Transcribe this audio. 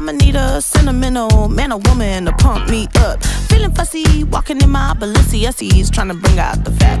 I'ma need a sentimental man or woman to pump me up. Feeling fussy, walking in my Balenciagas, trying to bring out the fat bitch.